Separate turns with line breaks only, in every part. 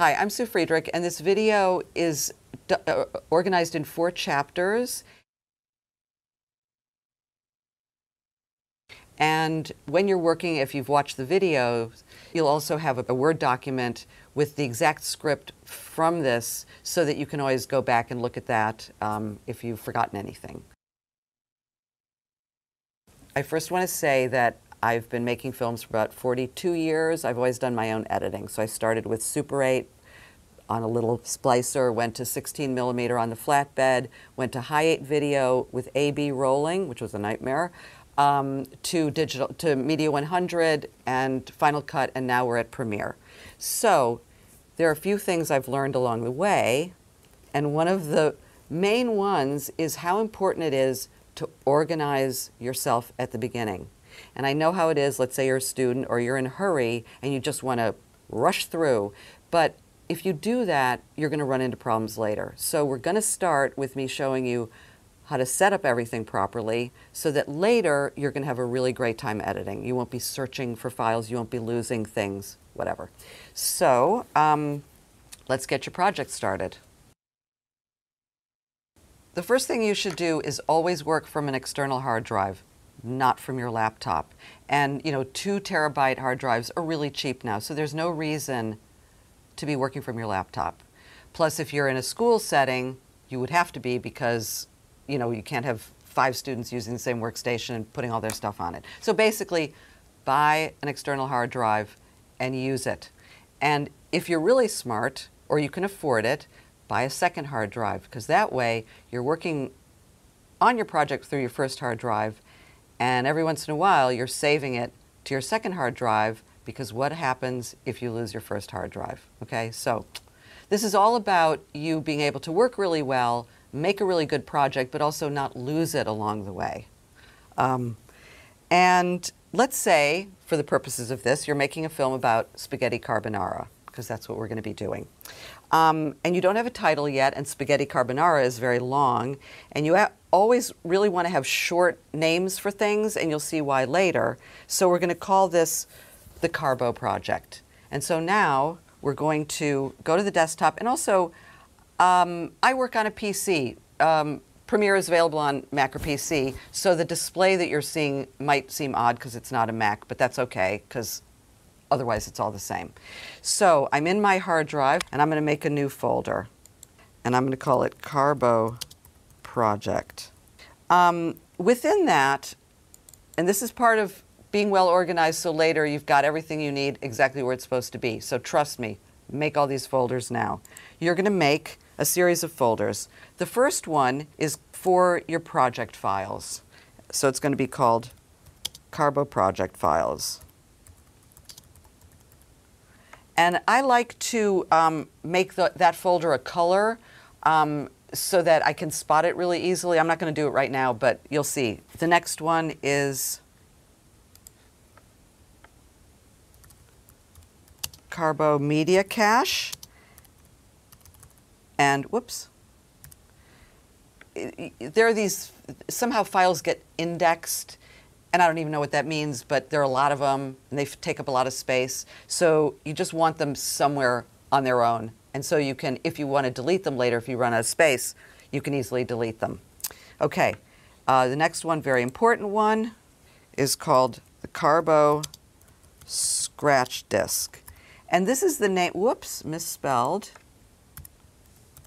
Hi, I'm Su Friedrich, and this video is uh, organized in four chapters. And when you're working, if you've watched the video, you'll also have a Word document with the exact script from this so that you can always go back and look at that um, if you've forgotten anything. I first want to say that I've been making films for about 42 years. I've always done my own editing. So I started with Super 8 on a little splicer, went to 16 millimeter on the flatbed, went to high 8 video with AB rolling, which was a nightmare, um, to digital to Media 100 and Final Cut, and now we're at Premiere. So there are a few things I've learned along the way, and one of the main ones is how important it is to organize yourself at the beginning. And I know how it is, let's say you're a student or you're in a hurry and you just want to rush through. But if you do that, you're going to run into problems later. So we're going to start with me showing you how to set up everything properly so that later you're going to have a really great time editing. You won't be searching for files, you won't be losing things, whatever. So um, let's get your project started. The first thing you should do is always work from an external hard drive, not from your laptop. And you know, two terabyte hard drives are really cheap now, so there's no reason to be working from your laptop. Plus, if you're in a school setting, you would have to be because you know you can't have five students using the same workstation and putting all their stuff on it. So basically, buy an external hard drive and use it. And if you're really smart or you can afford it, buy a second hard drive because that way you're working on your project through your first hard drive and every once in a while you're saving it to your second hard drive because what happens if you lose your first hard drive? Okay, so this is all about you being able to work really well, make a really good project, but also not lose it along the way. Um, and let's say, for the purposes of this, you're making a film about spaghetti carbonara, because that's what we're going to be doing. Um, and you don't have a title yet, and spaghetti carbonara is very long, and you always really want to have short names for things, and you'll see why later. So we're going to call this the Carbo Project. And so now we're going to go to the desktop, and also um, I work on a PC. Um, Premiere is available on Mac or PC, so the display that you're seeing might seem odd because it's not a Mac, but that's okay because Otherwise, it's all the same. So I'm in my hard drive, and I'm going to make a new folder. And I'm going to call it Carbo Project. Um, within that, and this is part of being well organized so later you've got everything you need exactly where it's supposed to be. So trust me, make all these folders now. You're going to make a series of folders. The first one is for your project files. So it's going to be called Carbo Project Files. And I like to um, make the, that folder a color um, so that I can spot it really easily. I'm not going to do it right now, but you'll see. The next one is Carbo Media Cache. And whoops. There are these, somehow files get indexed and I don't even know what that means, but there are a lot of them, and they take up a lot of space. So you just want them somewhere on their own. And so you can, if you want to delete them later, if you run out of space, you can easily delete them. Okay, uh, the next one, very important one, is called the Carbo Scratch Disk. And this is the name, whoops, misspelled,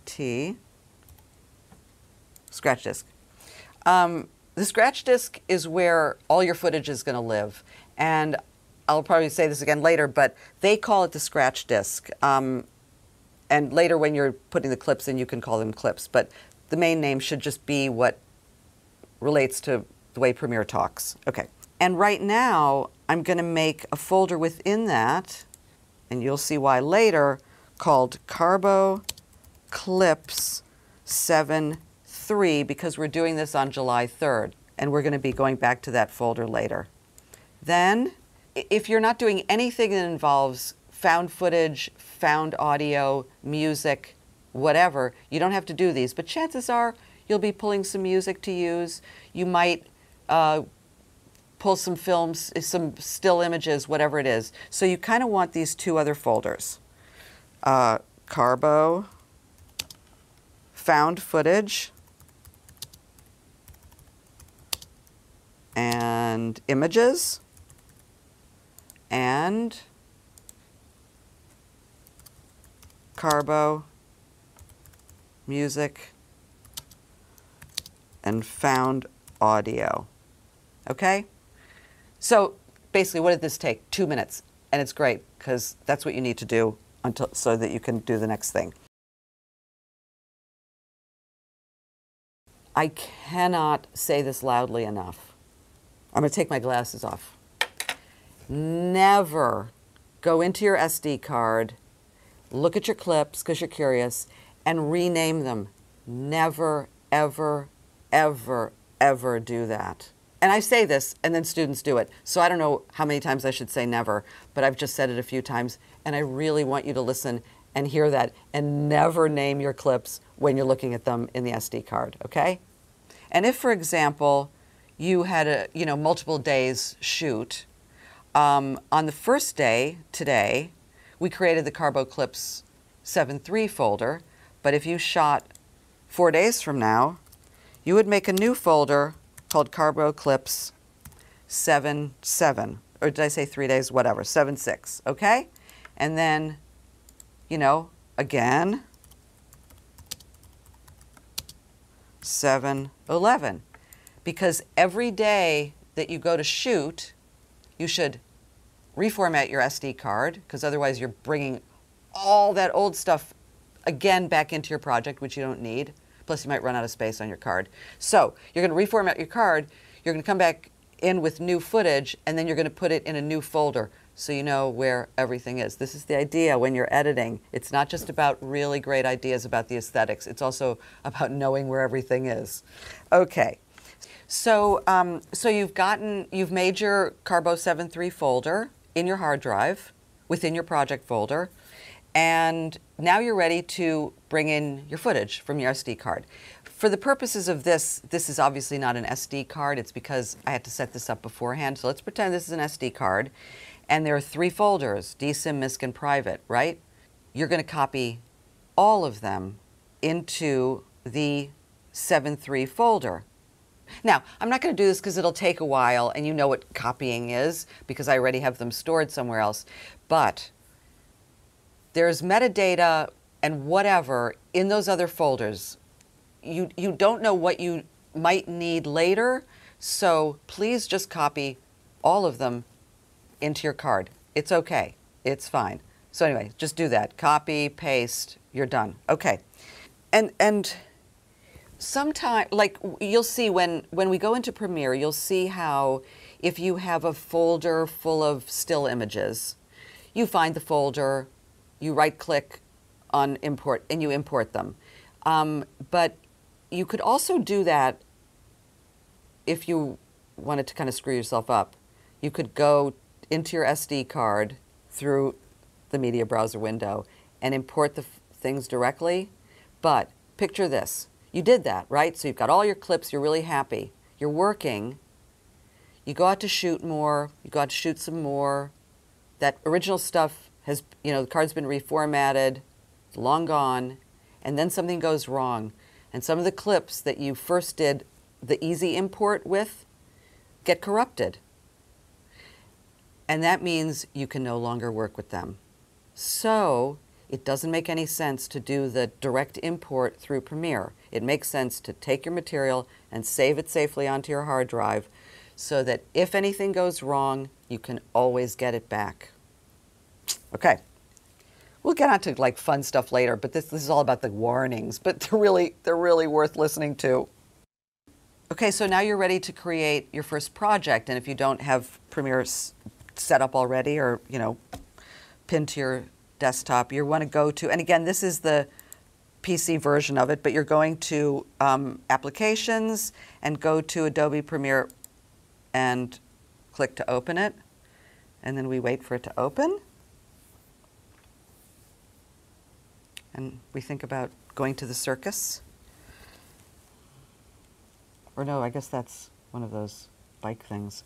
T, scratch disk. Um, the scratch disk is where all your footage is going to live. And I'll probably say this again later, but they call it the scratch disk. Um, and later when you're putting the clips in, you can call them clips. But the main name should just be what relates to the way Premiere talks. Okay. And right now, I'm going to make a folder within that, and you'll see why later, called Carbo Clips 7 3 because we're doing this on July 3rd, and we're going to be going back to that folder later. Then, if you're not doing anything that involves found footage, found audio, music, whatever, you don't have to do these. But chances are you'll be pulling some music to use. You might uh, pull some films, some still images, whatever it is. So you kind of want these two other folders. uh, Carbo, found footage, and images, and Carbo, music, and found audio. Okay? So basically, what did this take? Two minutes. And it's great because that's what you need to do until, so that you can do the next thing. I cannot say this loudly enough. I'm going to take my glasses off. Never go into your SD card, look at your clips because you're curious, and rename them. Never, ever, ever, ever do that. And I say this, and then students do it. So I don't know how many times I should say never, but I've just said it a few times. And I really want you to listen and hear that and never name your clips when you're looking at them in the SD card, okay? And if, for example, you had a, you know, multiple days shoot, um, on the first day, today, we created the Carbo Clips 7.3 folder, but if you shot four days from now, you would make a new folder called Carbo Clips 7.7, or did I say three days? Whatever, 7.6, okay? And then, you know, again, 7.11. Because every day that you go to shoot, you should reformat your SD card, because otherwise you're bringing all that old stuff again back into your project, which you don't need. Plus, you might run out of space on your card. So, you're going to reformat your card, you're going to come back in with new footage, and then you're going to put it in a new folder so you know where everything is. This is the idea when you're editing. It's not just about really great ideas about the aesthetics, it's also about knowing where everything is. Okay. So, um, so you've gotten, you've made your Carbo 7.3 folder in your hard drive within your project folder. And now you're ready to bring in your footage from your SD card. For the purposes of this, this is obviously not an SD card. It's because I had to set this up beforehand. So let's pretend this is an SD card. And there are three folders, DCIM, MISC, and private, right? You're going to copy all of them into the 7.3 folder. Now, I'm not going to do this because it'll take a while and you know what copying is because I already have them stored somewhere else. But there's metadata and whatever in those other folders. You, you don't know what you might need later, so please just copy all of them into your card. It's okay. It's fine. So anyway, just do that. Copy, paste, you're done. Okay. And and sometimes like you'll see when when we go into Premiere, you'll see how if you have a folder full of still images, you find the folder, you right click on import and you import them. Um, but you could also do that if you wanted to kind of screw yourself up. You could go into your SD card through the media browser window and import the things directly. But picture this. You did that, right? So you've got all your clips, you're really happy. You're working. You go out to shoot more, you go out to shoot some more. That original stuff has, you know, the card's been reformatted, it's long gone, and then something goes wrong. And some of the clips that you first did the easy import with get corrupted. And that means you can no longer work with them. So it doesn't make any sense to do the direct import through Premiere. It makes sense to take your material and save it safely onto your hard drive so that if anything goes wrong, you can always get it back. Okay. We'll get on to like fun stuff later, but this, this is all about the warnings, but they're really, they're really worth listening to. Okay, so now you're ready to create your first project, and if you don't have Premiere set up already or, you know, pinned to your desktop, you want to go to, and again, this is the PC version of it, but you're going to um, Applications and go to Adobe Premiere and click to open it. And then we wait for it to open. And we think about going to the circus. Or no, I guess that's one of those bike things.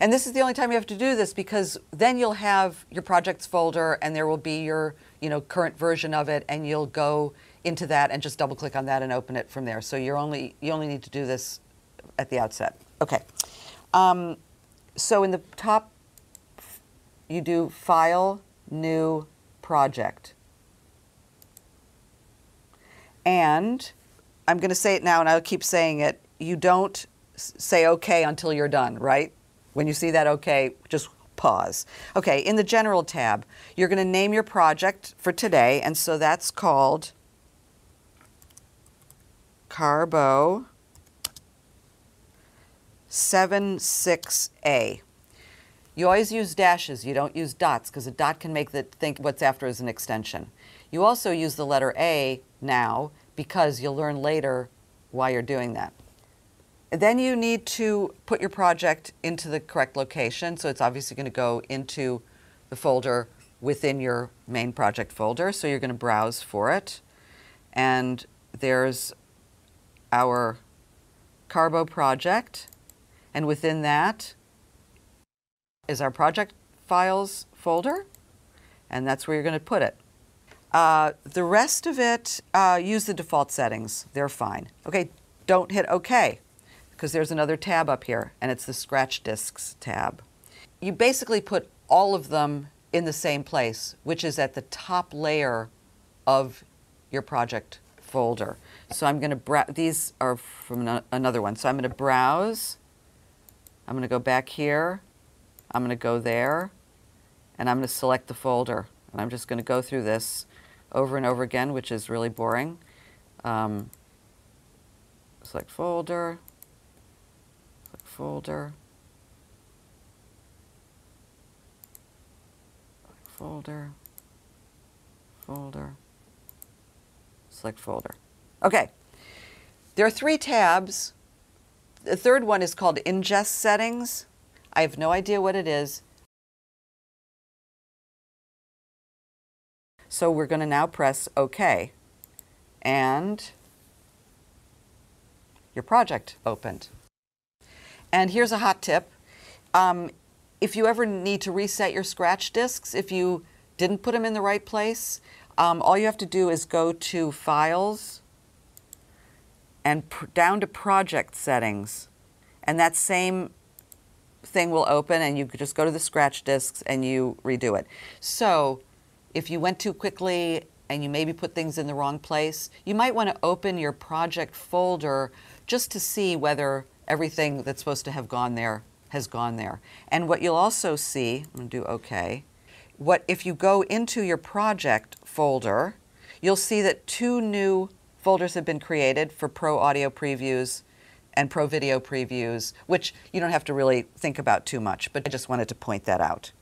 And this is the only time you have to do this because then you'll have your projects folder and there will be your, you know, current version of it and you'll go into that and just double click on that and open it from there. So you're only, you only need to do this at the outset. Okay. Um, so in the top, you do File, New, Project. And I'm going to say it now and I'll keep saying it. You don't say OK until you're done, right? When you see that OK, just pause. Okay, in the General tab, you're going to name your project for today, and so that's called Carbo 76A. You always use dashes, you don't use dots, because a dot can make the think what's after is an extension. You also use the letter A now because you'll learn later why you're doing that. Then you need to put your project into the correct location. So it's obviously going to go into the folder within your main project folder. So you're going to browse for it. And there's our Carbo project. And within that is our project files folder. And that's where you're going to put it. Uh, the rest of it, uh, use the default settings. They're fine. Okay, don't hit OK because there's another tab up here, and it's the Scratch Disks tab. You basically put all of them in the same place, which is at the top layer of your project folder. So I'm going to, these are from no another one. So I'm going to browse. I'm going to go back here. I'm going to go there. And I'm going to select the folder. And I'm just going to go through this over and over again, which is really boring. Um, select folder folder, folder, folder, select folder. Okay, there are three tabs. The third one is called ingest settings. I have no idea what it is. So we're going to now press OK. And your project opened. And here's a hot tip. Um, if you ever need to reset your scratch disks, if you didn't put them in the right place, um, all you have to do is go to Files and down to Project Settings. And that same thing will open and you just go to the scratch disks and you redo it. So if you went too quickly and you maybe put things in the wrong place, you might want to open your project folder just to see whether everything that's supposed to have gone there has gone there. And what you'll also see, I'm going to do OK, what if you go into your project folder, you'll see that two new folders have been created for Pro Audio Previews and Pro Video Previews, which you don't have to really think about too much, but I just wanted to point that out.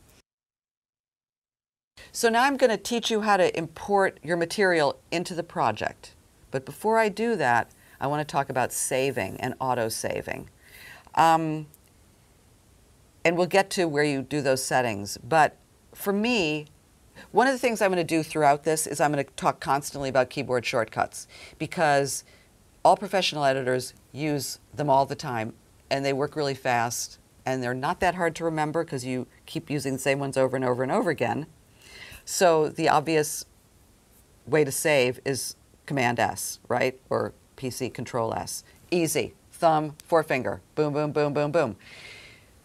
So now I'm going to teach you how to import your material into the project. But before I do that, I want to talk about saving and auto-saving. Um, and we'll get to where you do those settings. But for me, one of the things I'm going to do throughout this is I'm going to talk constantly about keyboard shortcuts because all professional editors use them all the time and they work really fast and they're not that hard to remember because you keep using the same ones over and over and over again. So the obvious way to save is Command S, right? Or PC Control S. Easy. Thumb, forefinger. Boom, boom, boom, boom, boom.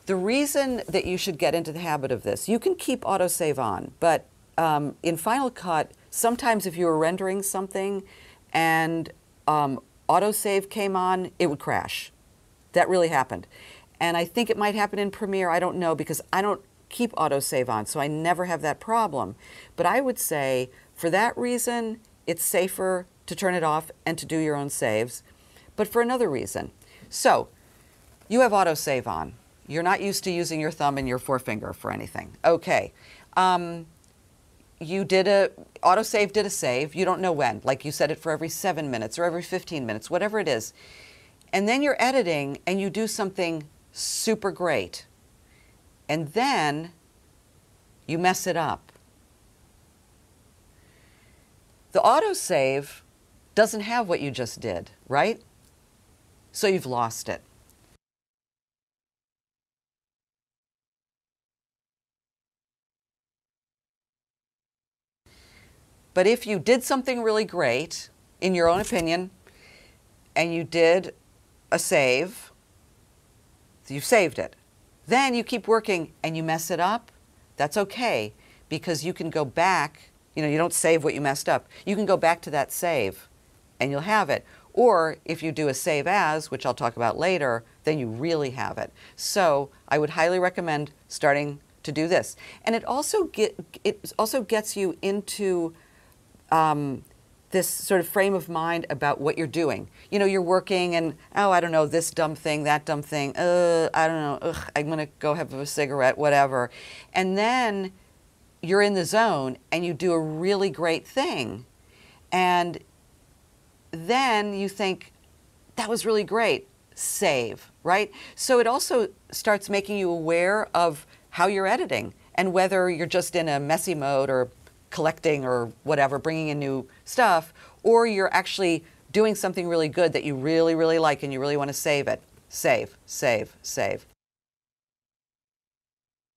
The reason that you should get into the habit of this, you can keep autosave on, but um, in Final Cut, sometimes if you were rendering something and um, autosave came on, it would crash. That really happened. And I think it might happen in Premiere, I don't know, because I don't keep autosave on, so I never have that problem. But I would say, for that reason, it's safer to turn it off and to do your own saves, but for another reason. So you have autosave on. You're not used to using your thumb and your forefinger for anything. Okay. Um, you did a, autosave did a save. You don't know when. Like you set it for every seven minutes or every 15 minutes, whatever it is. And then you're editing and you do something super great. And then you mess it up. The autosave doesn't have what you just did, right? So you've lost it. But if you did something really great, in your own opinion, and you did a save, you've saved it. Then you keep working and you mess it up, that's okay because you can go back. You know, you don't save what you messed up. You can go back to that save and you'll have it. Or if you do a save as, which I'll talk about later, then you really have it. So I would highly recommend starting to do this. And it also get it also gets you into um, this sort of frame of mind about what you're doing. You know, you're working and, oh, I don't know, this dumb thing, that dumb thing, uh, I don't know, ugh, I'm going to go have a cigarette, whatever. And then you're in the zone and you do a really great thing. And then you think, that was really great, save, right? So it also starts making you aware of how you're editing and whether you're just in a messy mode or collecting or whatever, bringing in new stuff, or you're actually doing something really good that you really, really like and you really want to save it. Save, save, save.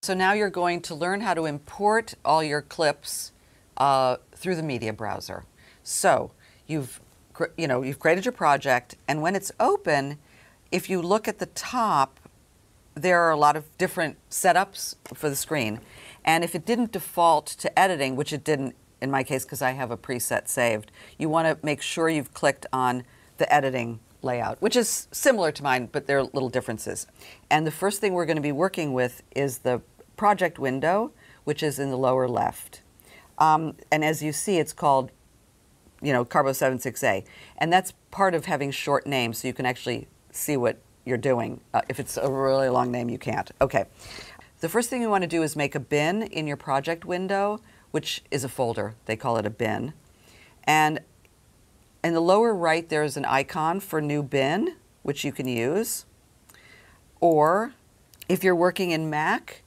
So now you're going to learn how to import all your clips uh, through the media browser. So you've, you know, you've created your project, and when it's open, if you look at the top, there are a lot of different setups for the screen. And if it didn't default to editing, which it didn't in my case because I have a preset saved, you want to make sure you've clicked on the editing layout, which is similar to mine, but there are little differences. And the first thing we're going to be working with is the project window, which is in the lower left. Um, and as you see, it's called, you know, Carbo 76A. And that's part of having short names, so you can actually see what you're doing. Uh, if it's a really long name, you can't. Okay. The first thing you want to do is make a bin in your project window, which is a folder. They call it a bin. And in the lower right, there's an icon for new bin, which you can use. Or if you're working in Mac,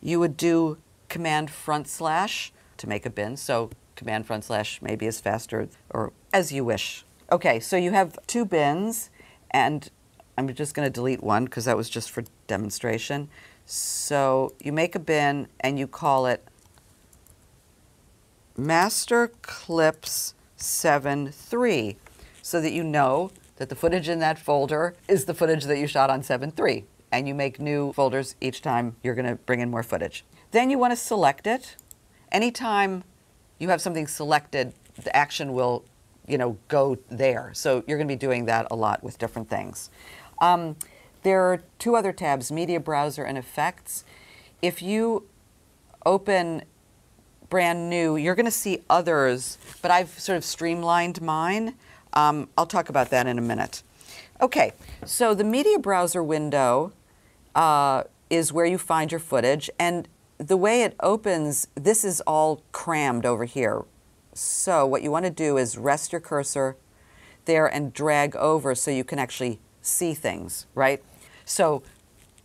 you would do command front slash to make a bin. So command front slash maybe is faster or as you wish. Okay, so you have two bins and I'm just going to delete one because that was just for demonstration. So you make a bin and you call it Master Clips 7.3 so that you know that the footage in that folder is the footage that you shot on 7.3 and you make new folders each time you're going to bring in more footage. Then you want to select it. Anytime you have something selected, the action will, you know, go there. So you're going to be doing that a lot with different things. Um, there are two other tabs, Media Browser and Effects. If you open brand new, you're going to see others, but I've sort of streamlined mine. Um, I'll talk about that in a minute. Okay, so the Media Browser window uh, is where you find your footage, and the way it opens, this is all crammed over here. So what you want to do is rest your cursor there and drag over so you can actually see things, right? So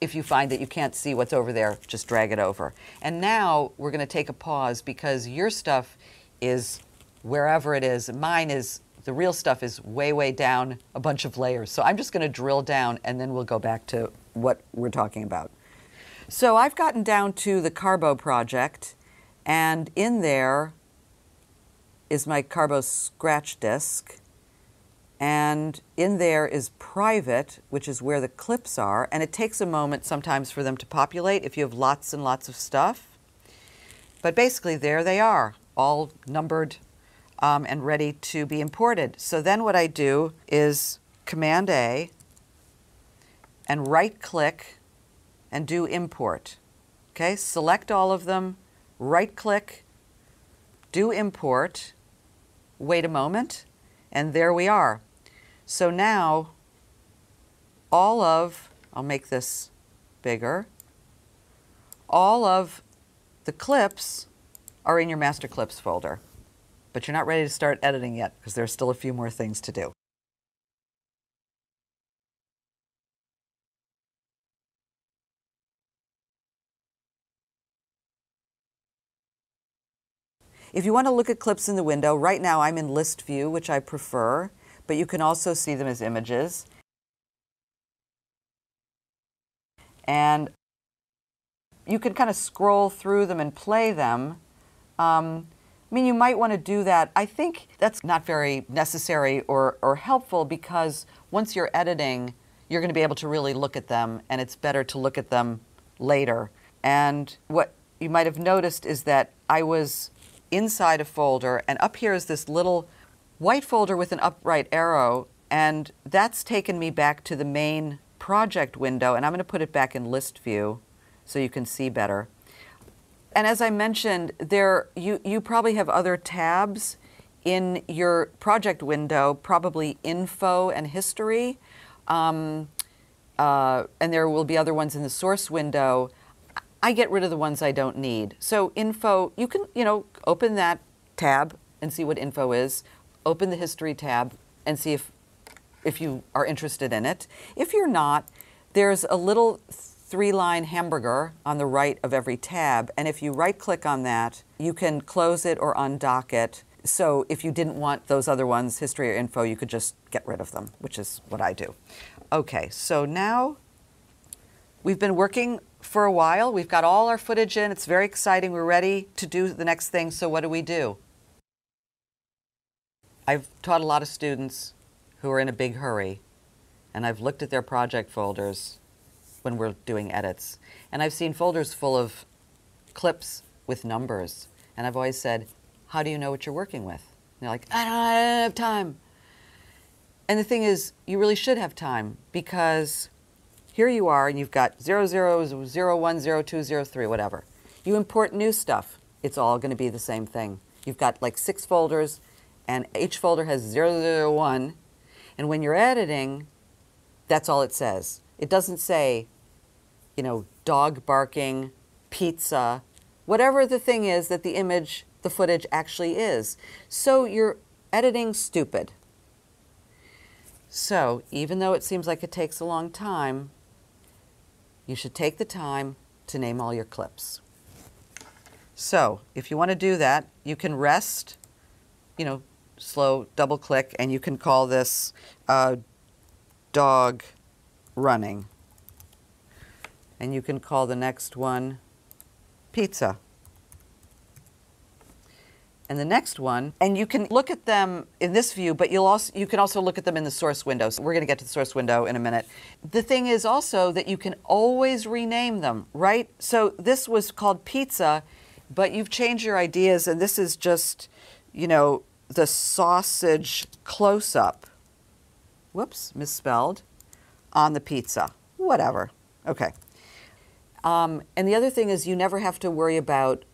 if you find that you can't see what's over there, just drag it over. And now we're going to take a pause because your stuff is wherever it is. Mine is, the real stuff is way, way down a bunch of layers. So I'm just going to drill down and then we'll go back to what we're talking about. So I've gotten down to the Carbo project and in there is my Carbo scratch disk. And in there is private, which is where the clips are. And it takes a moment sometimes for them to populate if you have lots and lots of stuff. But basically, there they are, all numbered um, and ready to be imported. So then what I do is Command A and right click and do import. Okay, select all of them, right click, do import, wait a moment, and there we are. So now all of, I'll make this bigger, all of the clips are in your master clips folder. But you're not ready to start editing yet because there are still a few more things to do. If you want to look at clips in the window, right now I'm in list view, which I prefer but you can also see them as images. And you can kind of scroll through them and play them. Um, I mean, you might want to do that. I think that's not very necessary or, or helpful because once you're editing, you're going to be able to really look at them, and it's better to look at them later. And what you might have noticed is that I was inside a folder, and up here is this little white folder with an upright arrow, and that's taken me back to the main project window, and I'm going to put it back in list view so you can see better. And as I mentioned, there you, you probably have other tabs in your project window, probably info and history. Um, uh, and there will be other ones in the source window. I get rid of the ones I don't need. So info, you can, you know, open that tab and see what info is. Open the history tab and see if, if you are interested in it. If you're not, there's a little three-line hamburger on the right of every tab. And if you right-click on that, you can close it or undock it. So if you didn't want those other ones, history or info, you could just get rid of them, which is what I do. Okay, so now we've been working for a while. We've got all our footage in. It's very exciting. We're ready to do the next thing. So what do we do? I've taught a lot of students who are in a big hurry, and I've looked at their project folders when we're doing edits. And I've seen folders full of clips with numbers. And I've always said, how do you know what you're working with? And they're like, I don't, I don't have time. And the thing is, you really should have time because here you are and you've got 00, 01, 02, 03, whatever. You import new stuff, it's all going to be the same thing. You've got like six folders and each folder has 001. And when you're editing, that's all it says. It doesn't say you know, dog barking, pizza, whatever the thing is that the image, the footage actually is. So you're editing stupid. So even though it seems like it takes a long time, you should take the time to name all your clips. So if you want to do that, you can rest, you know, slow double click, and you can call this uh, dog running. And you can call the next one pizza. And the next one, and you can look at them in this view, but you'll also you can also look at them in the source window. So we're going to get to the source window in a minute. The thing is also that you can always rename them, right? So this was called pizza, but you've changed your ideas, and this is just, you know, the sausage close up. Whoops, misspelled on the pizza. Whatever. Okay. Um, and the other thing is you never have to worry about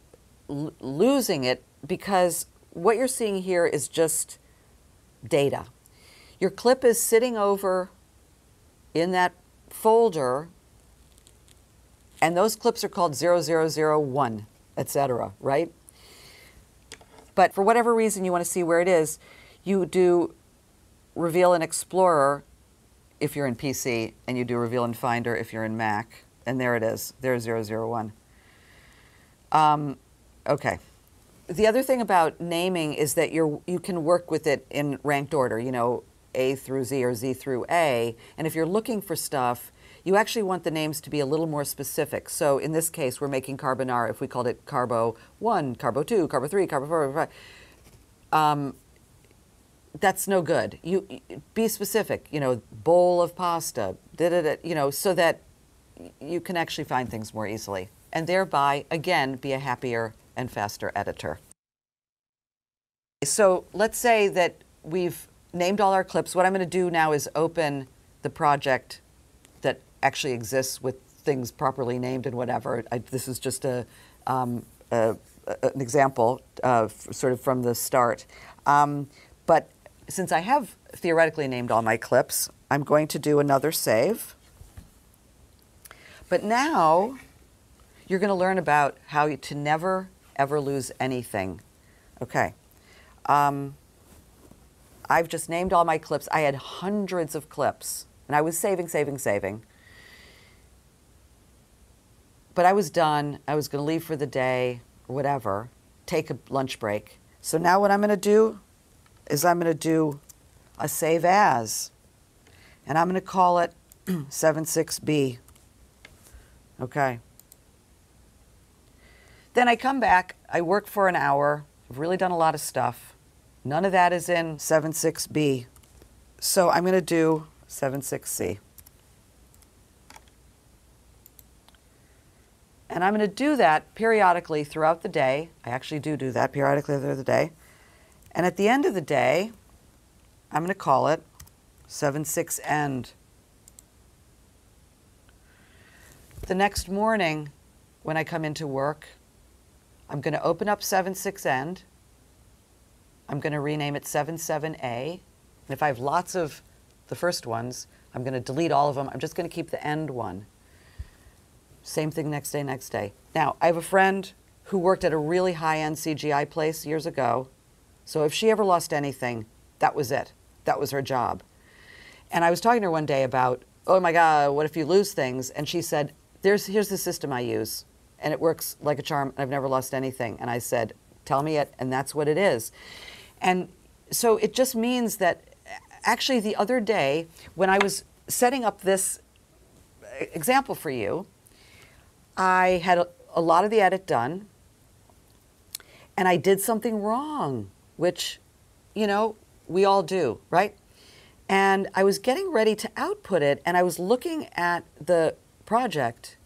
losing it because what you're seeing here is just data. Your clip is sitting over in that folder, and those clips are called 0001, etc., right? But for whatever reason you want to see where it is, you do reveal in Explorer if you're in PC, and you do reveal in Finder if you're in Mac and there it is. There's 001. Um, okay. The other thing about naming is that you're, you can work with it in ranked order, you know, A through Z or Z through A. And if you're looking for stuff, you actually want the names to be a little more specific. So in this case, we're making carbonara. If we called it carbo 1, carbo 2, carbo 3, carbo 4, carbo 5, um, that's no good. You be specific. You know, bowl of pasta. Da, da, da, you know, so that you can actually find things more easily and thereby, again, be a happier and faster editor. So let's say that we've named all our clips. What I'm going to do now is open the project that actually exists with things properly named and whatever. I, this is just a, um, a, an example uh, sort of from the start. Um, but since I have theoretically named all my clips, I'm going to do another save. But now you're going to learn about how to never, ever lose anything. Okay. Um, I've just named all my clips. I had hundreds of clips, and I was saving, saving, saving. But I was done. I was going to leave for the day or whatever, take a lunch break. So now what I'm going to do is I'm going to do a save as, and I'm going to call it 76B. Okay. Then I come back, I work for an hour, I've really done a lot of stuff. None of that is in 76B. So I'm going to do 76C. And I'm going to do that periodically throughout the day. I actually do do that periodically throughout the day. And at the end of the day, I'm going to call it 7-6 end. The next morning, when I come into work, I'm going to open up 7-6 end. I'm going to rename it 7-7A. And if I have lots of the first ones, I'm going to delete all of them. I'm just going to keep the end one. Same thing next day, next day. Now, I have a friend who worked at a really high end CGI place years ago. So if she ever lost anything, that was it. That was her job. And I was talking to her one day about, oh my God, what if you lose things? And she said, There's, here's the system I use, and it works like a charm. I've never lost anything. And I said, Tell me it, and that's what it is. And so it just means that actually the other day, when I was setting up this uh, example for you, I had a, a lot of the edit done and I did something wrong, which, you know, we all do, right? And I was getting ready to output it and I was looking at the project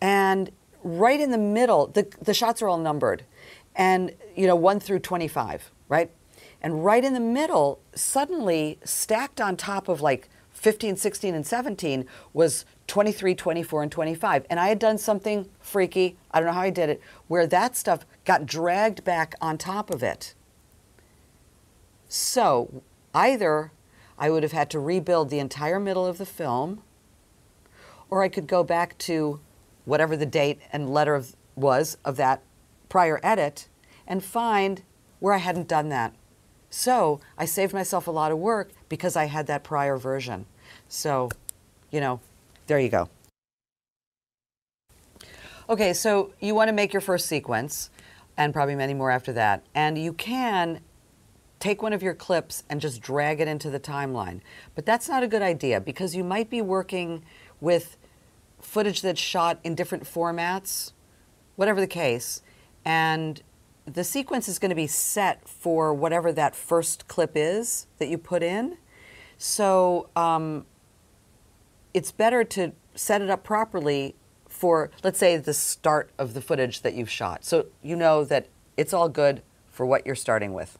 and right in the middle, the, the shots are all numbered and, you know, 1 through 25, right? And right in the middle, suddenly stacked on top of like 15, 16, and 17 was 23, 24, and 25. And I had done something freaky, I don't know how I did it, where that stuff got dragged back on top of it. So either I would have had to rebuild the entire middle of the film, or I could go back to whatever the date and letter of, was of that prior edit and find where I hadn't done that. So I saved myself a lot of work because I had that prior version. So, you know, there you go. Okay, so you want to make your first sequence and probably many more after that. And you can take one of your clips and just drag it into the timeline. But that's not a good idea because you might be working with footage that's shot in different formats, whatever the case. And the sequence is going to be set for whatever that first clip is that you put in. So um, it's better to set it up properly for, let's say, the start of the footage that you've shot. So you know that it's all good for what you're starting with.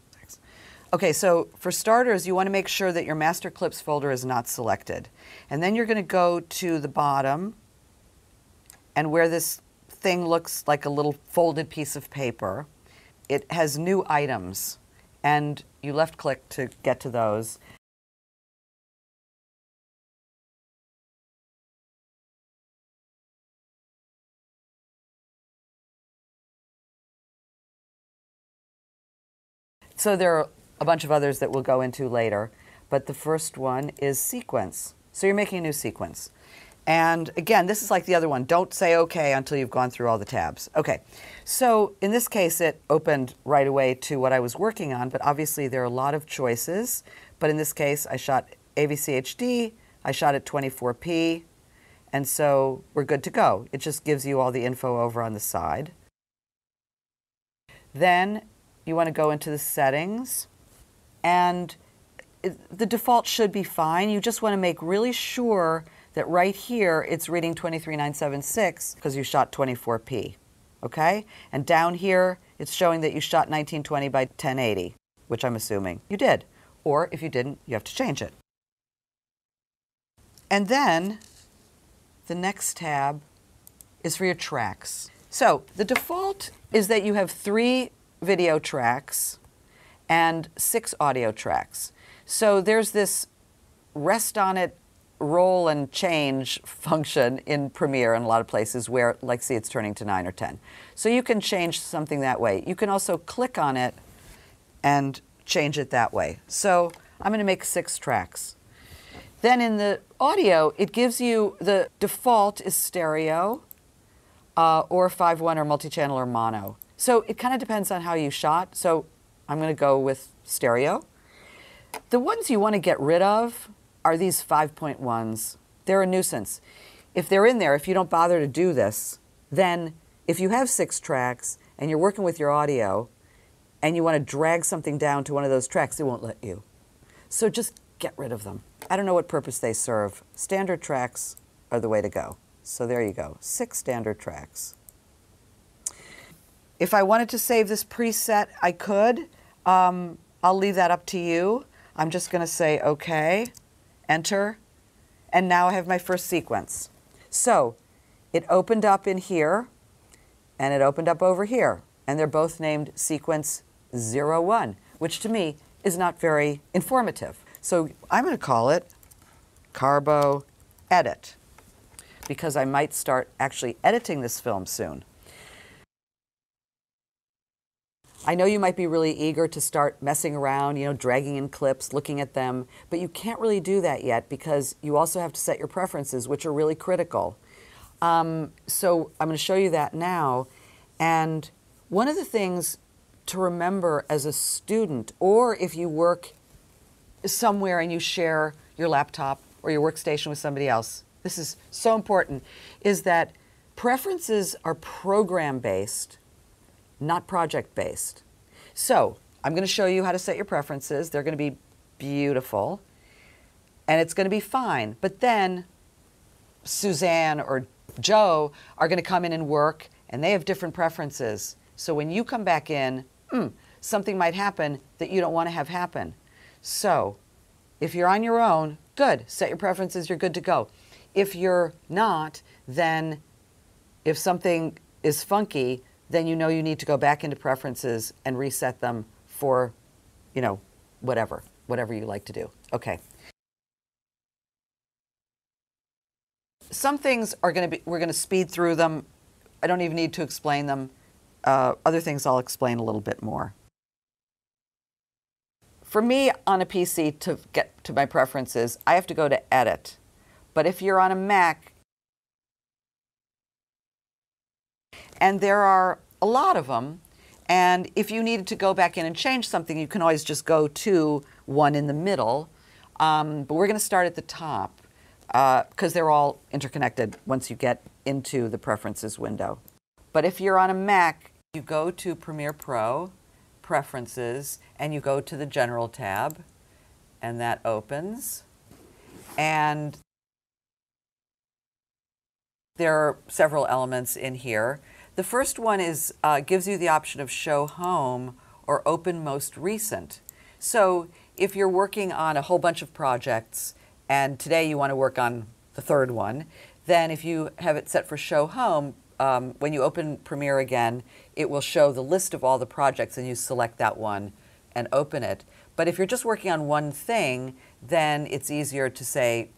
Okay, so for starters, you want to make sure that your master clips folder is not selected. And then you're going to go to the bottom and where this thing looks like a little folded piece of paper, it has new items. And you left click to get to those. So there are a bunch of others that we'll go into later, but the first one is sequence. So you're making a new sequence. And again, this is like the other one. Don't say okay until you've gone through all the tabs. Okay, so in this case, it opened right away to what I was working on, but obviously there are a lot of choices. But in this case, I shot AVC HD, I shot at 24p, and so we're good to go. It just gives you all the info over on the side. Then you want to go into the settings and it, the default should be fine. You just want to make really sure that right here it's reading 23976 because you shot 24p. Okay? And down here it's showing that you shot 1920 by 1080, which I'm assuming you did. Or if you didn't, you have to change it. And then the next tab is for your tracks. So the default is that you have three video tracks and six audio tracks. So there's this rest on it, roll and change function in Premiere in a lot of places where, like, see, it's turning to 9 or 10. So you can change something that way. You can also click on it and change it that way. So I'm going to make six tracks. Then in the audio, it gives you the default is stereo uh, or 5.1 or multi-channel or mono. So it kind of depends on how you shot. So I'm going to go with stereo. The ones you want to get rid of are these 5.1s. They're a nuisance. If they're in there, if you don't bother to do this, then if you have six tracks and you're working with your audio, and you want to drag something down to one of those tracks, it won't let you. So just get rid of them. I don't know what purpose they serve. Standard tracks are the way to go. So there you go, six standard tracks. If I wanted to save this preset, I could. Um, I'll leave that up to you. I'm just going to say OK, enter, and now I have my first sequence. So it opened up in here, and it opened up over here, and they're both named sequence 01, which to me is not very informative. So I'm going to call it Carbo Edit because I might start actually editing this film soon. I know you might be really eager to start messing around, you know, dragging in clips, looking at them, but you can't really do that yet because you also have to set your preferences, which are really critical. Um, so I'm going to show you that now. And one of the things to remember as a student, or if you work somewhere and you share your laptop or your workstation with somebody else, this is so important, is that preferences are program based not project based. So I'm going to show you how to set your preferences. They're going to be beautiful and it's going to be fine. But then Suzanne or Joe are going to come in and work and they have different preferences. So when you come back in, mm, something might happen that you don't want to have happen. So if you're on your own, good. Set your preferences, you're good to go. If you're not, then if something is funky, then you know you need to go back into preferences and reset them for, you know, whatever, whatever you like to do. Okay. Some things are going to be, we're going to speed through them. I don't even need to explain them. Uh, other things I'll explain a little bit more. For me on a PC to get to my preferences, I have to go to Edit. But if you're on a Mac, And there are a lot of them. And if you needed to go back in and change something, you can always just go to one in the middle. Um, but we're going to start at the top because uh, they're all interconnected once you get into the preferences window. But if you're on a Mac, you go to Premiere Pro, Preferences, and you go to the General tab, and that opens. And there are several elements in here. The first one is uh, gives you the option of show home or open most recent. So if you're working on a whole bunch of projects and today you want to work on the third one, then if you have it set for show home, um, when you open Premiere again, it will show the list of all the projects and you select that one and open it. But if you're just working on one thing, then it's easier to say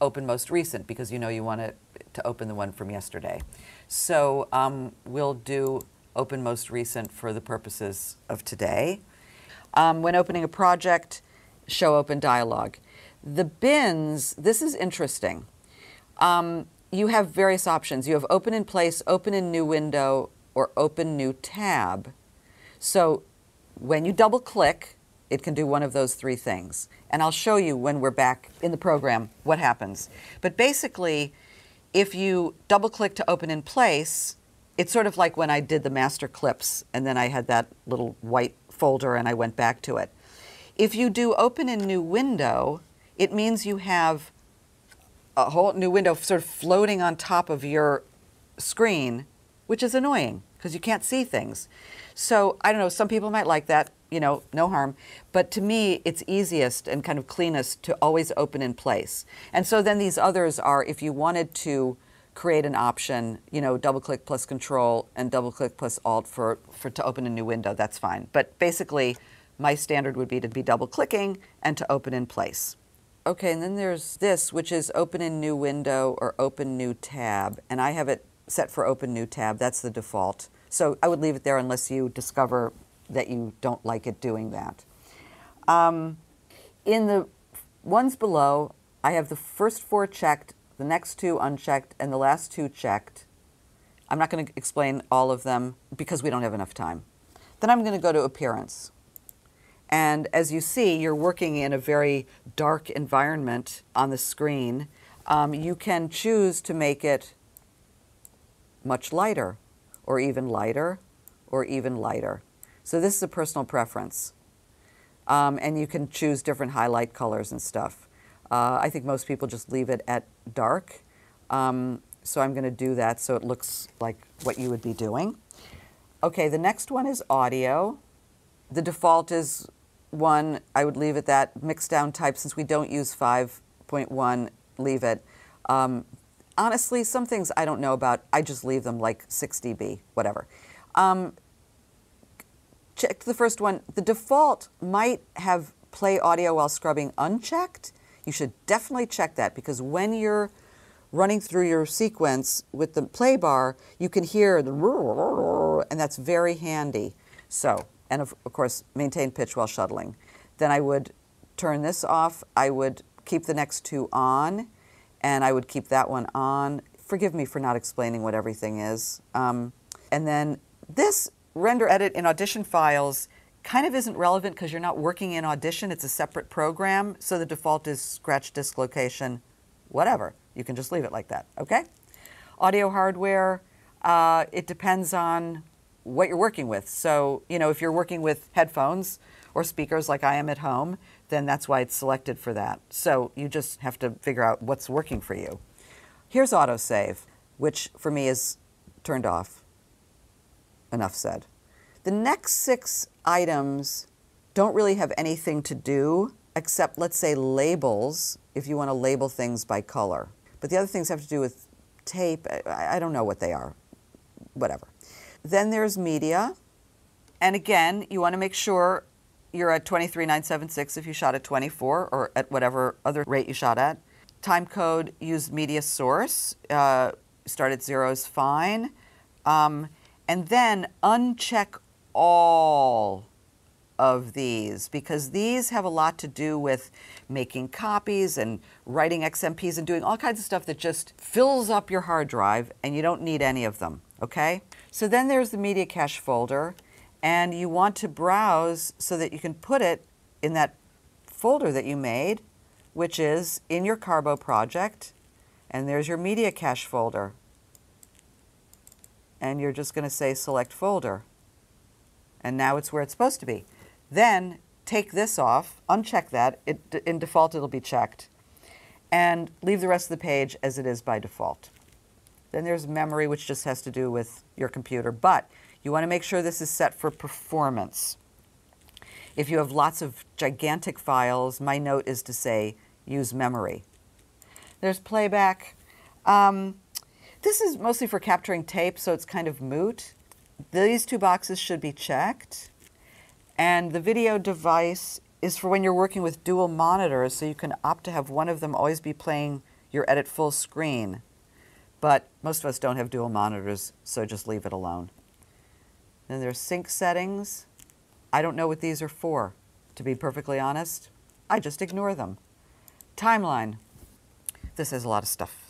open most recent because you know you want to, to open the one from yesterday. So um, we'll do open most recent for the purposes of today. Um, when opening a project, show open dialog. The bins, this is interesting. Um, you have various options. You have open in place, open in new window, or open new tab. So when you double click, it can do one of those three things. And I'll show you when we're back in the program what happens. But basically, if you double click to open in place, it's sort of like when I did the master clips and then I had that little white folder and I went back to it. If you do open in new window, it means you have a whole new window sort of floating on top of your screen, which is annoying because you can't see things. So I don't know, some people might like that you know, no harm. But to me, it's easiest and kind of cleanest to always open in place. And so then these others are if you wanted to create an option, you know, double click plus control and double click plus alt for, for to open a new window, that's fine. But basically, my standard would be to be double clicking and to open in place. Okay, and then there's this, which is open in new window or open new tab. And I have it set for open new tab. That's the default. So I would leave it there unless you discover that you don't like it doing that. Um, in the ones below, I have the first four checked, the next two unchecked, and the last two checked. I'm not going to explain all of them because we don't have enough time. Then I'm going to go to Appearance. And as you see, you're working in a very dark environment on the screen. Um, you can choose to make it much lighter, or even lighter, or even lighter. So this is a personal preference. Um, and you can choose different highlight colors and stuff. Uh, I think most people just leave it at dark. Um, so I'm going to do that so it looks like what you would be doing. Okay, the next one is audio. The default is one, I would leave it that mixed down type since we don't use 5.1, leave it. Um, honestly, some things I don't know about, I just leave them like 6 dB, whatever. Um, check the first one. The default might have play audio while scrubbing unchecked. You should definitely check that because when you're running through your sequence with the play bar, you can hear the and that's very handy. So, and of, of course, maintain pitch while shuttling. Then I would turn this off. I would keep the next two on, and I would keep that one on. Forgive me for not explaining what everything is. Um, and then this render edit in Audition files kind of isn't relevant because you're not working in Audition. It's a separate program, so the default is scratch disk location, whatever. You can just leave it like that, okay? Audio hardware, uh, it depends on what you're working with. So, you know, if you're working with headphones or speakers like I am at home, then that's why it's selected for that. So you just have to figure out what's working for you. Here's autosave, which for me is turned off. Enough said. The next six items don't really have anything to do except, let's say, labels, if you want to label things by color. But the other things have to do with tape. I, I don't know what they are. Whatever. Then there's media. And again, you want to make sure you're at 23976 if you shot at 24 or at whatever other rate you shot at. Time code, use media source. Uh, start at zero is fine. Um, and then uncheck all of these because these have a lot to do with making copies and writing XMPs and doing all kinds of stuff that just fills up your hard drive and you don't need any of them, okay? So then there's the media cache folder and you want to browse so that you can put it in that folder that you made, which is in your Carbo project, and there's your media cache folder. And you're just going to say select folder. And now it's where it's supposed to be. Then take this off, uncheck that. It, in default, it'll be checked. And leave the rest of the page as it is by default. Then there's memory, which just has to do with your computer. But you want to make sure this is set for performance. If you have lots of gigantic files, my note is to say use memory. There's playback. Um, this is mostly for capturing tape, so it's kind of moot. These two boxes should be checked. And the video device is for when you're working with dual monitors, so you can opt to have one of them always be playing your edit full screen. But most of us don't have dual monitors, so just leave it alone. Then there's sync settings. I don't know what these are for, to be perfectly honest. I just ignore them. Timeline. This has a lot of stuff.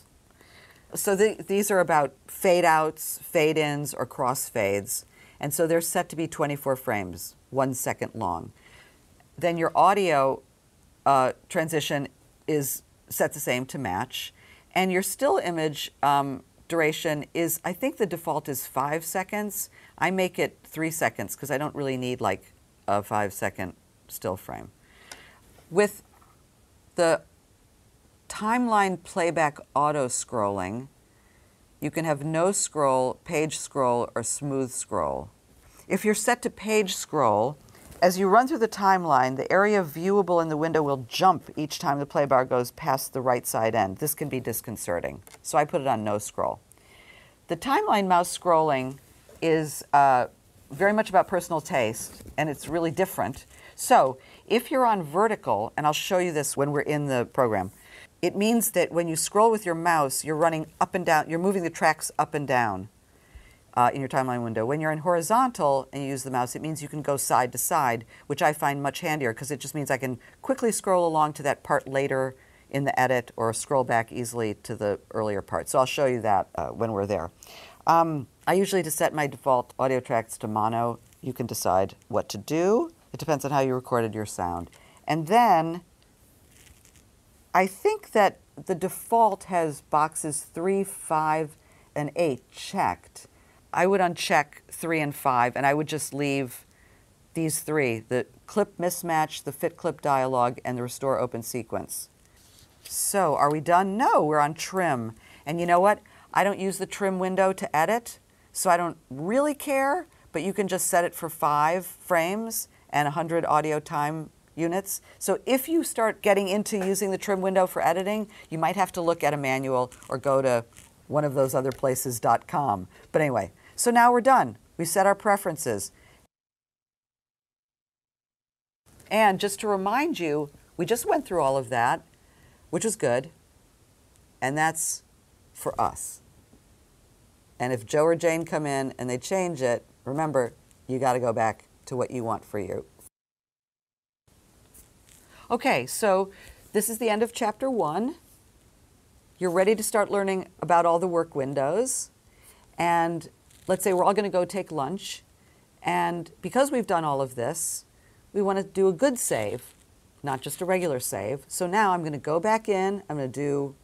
So the, these are about fade outs, fade ins, or cross fades. And so they're set to be 24 frames, one second long. Then your audio uh, transition is set the same to match. And your still image um, duration is, I think the default is five seconds. I make it three seconds because I don't really need like a five second still frame. With the timeline playback auto scrolling, you can have no scroll, page scroll, or smooth scroll. If you're set to page scroll, as you run through the timeline, the area viewable in the window will jump each time the play bar goes past the right side end. This can be disconcerting, so I put it on no scroll. The timeline mouse scrolling is uh, very much about personal taste, and it's really different. So if you're on vertical, and I'll show you this when we're in the program, it means that when you scroll with your mouse, you're running up and down, you're moving the tracks up and down uh, in your timeline window. When you're in horizontal and you use the mouse, it means you can go side to side, which I find much handier because it just means I can quickly scroll along to that part later in the edit or scroll back easily to the earlier part. So I'll show you that uh, when we're there. Um, I usually just set my default audio tracks to mono. You can decide what to do. It depends on how you recorded your sound. And then I think that the default has boxes 3, 5, and 8 checked. I would uncheck 3 and 5, and I would just leave these three, the clip mismatch, the fit clip dialog, and the restore open sequence. So are we done? No, we're on trim. And you know what? I don't use the trim window to edit, so I don't really care, but you can just set it for five frames and 100 audio time units. So if you start getting into using the trim window for editing, you might have to look at a manual or go to one of those other places.com. But anyway, so now we're done. We set our preferences. And just to remind you, we just went through all of that, which was good. And that's for us. And if Joe or Jane come in and they change it, remember, you got to go back to what you want for you. Okay, so this is the end of chapter one. You're ready to start learning about all the work windows. And let's say we're all going to go take lunch. And because we've done all of this, we want to do a good save, not just a regular save. So now I'm going to go back in, I'm going to do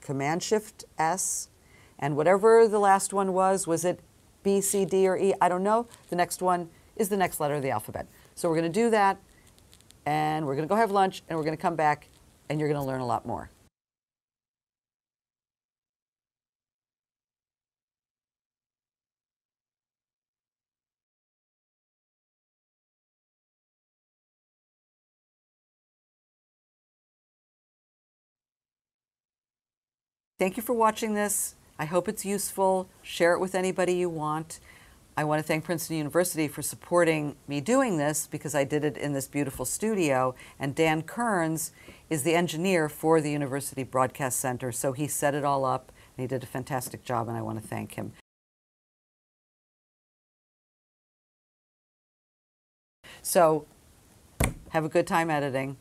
Command Shift S, and whatever the last one was, was it B, C, D, or E? I don't know. The next one is the next letter of the alphabet. So we're going to do that, and we're going to go have lunch, and we're going to come back, and you're going to learn a lot more. Thank you for watching this. I hope it's useful. Share it with anybody you want. I want to thank Princeton University for supporting me doing this because I did it in this beautiful studio. And Dan Kearns is the engineer for the University Broadcast Center. So he set it all up and he did a fantastic job, and I want to thank him. So have a good time editing.